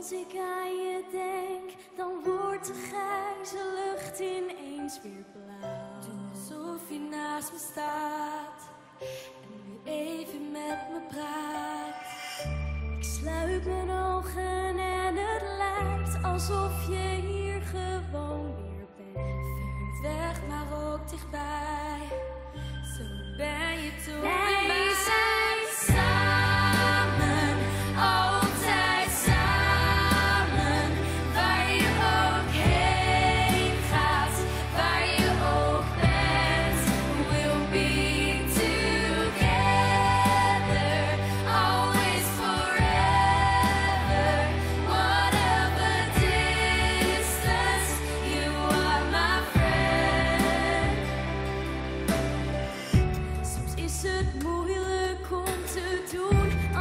Als ik aan je denk, dan wordt de grijze lucht ineens weer blauw. Doe alsof je naast me staat en weer even met me praat. Ik sluit mijn ogen en het lijkt alsof je hier gewoon bent.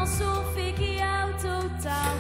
en souffle qui é est au total.